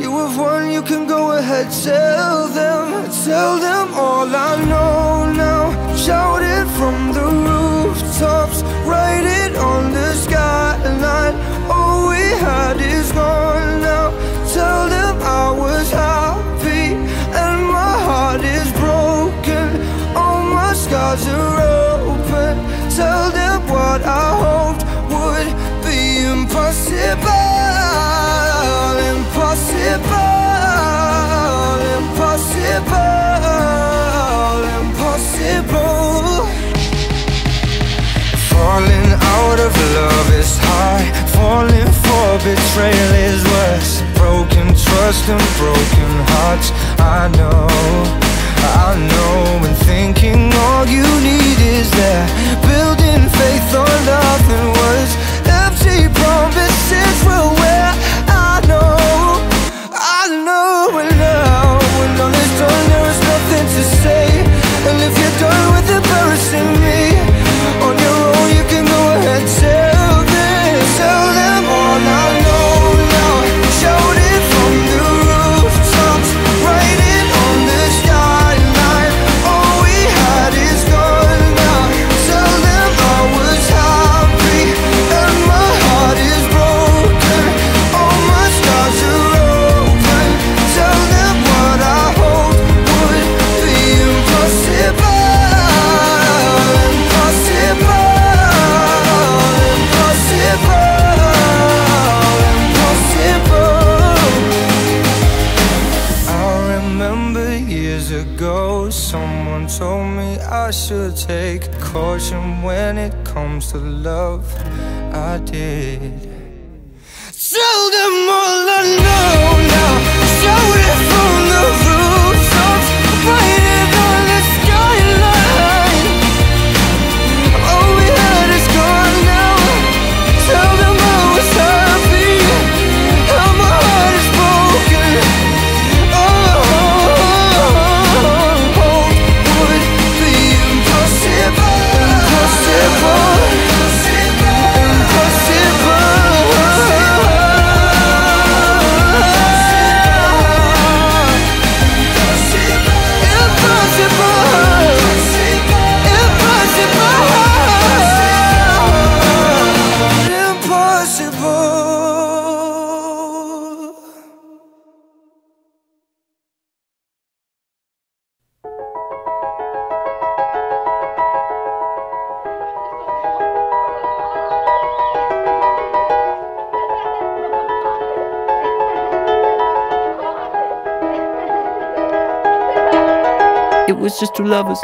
You have won, you can go ahead, tell them Tell them all I know now love is hard Falling for betrayal is worse. Broken trust and broken hearts. I know, I know And thinking all you need is that I should take caution when it comes to love. I did. Tell them all I know It was just two lovers.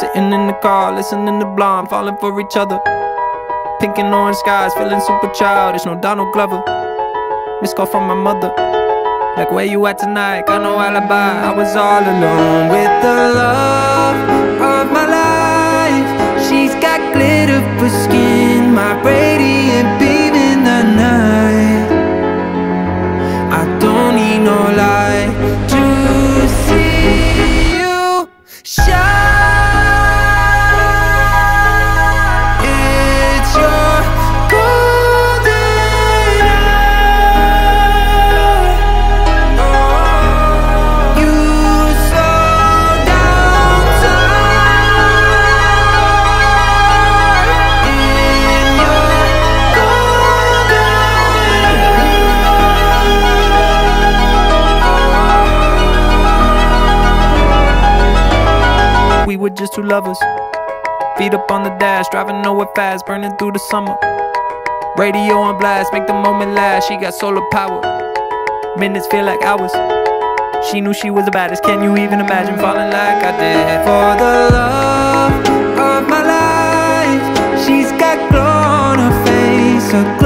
Sitting in the car, listening to Blonde Falling for each other. Pink and orange skies, feeling super childish No Donald Glover. Missed call from my mother. Like where you at tonight, got no alibi. I was all alone with the love of my life. She's got glitter for skin My radiant beam in the night. I don't need no light We were just two lovers. Feet up on the dash, driving nowhere fast, burning through the summer. Radio on blast, make the moment last. She got solar power. Minutes feel like hours. She knew she was the baddest. Can you even imagine falling like I did? For the love of my life, she's got glow on her face,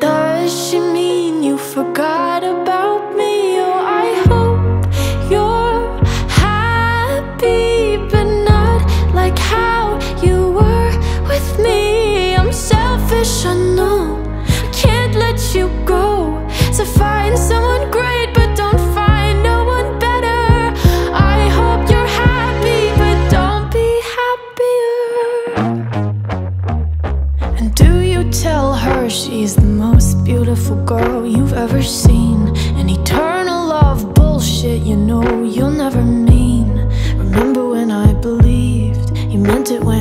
Does she mean you forgot about? meant it when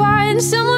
find someone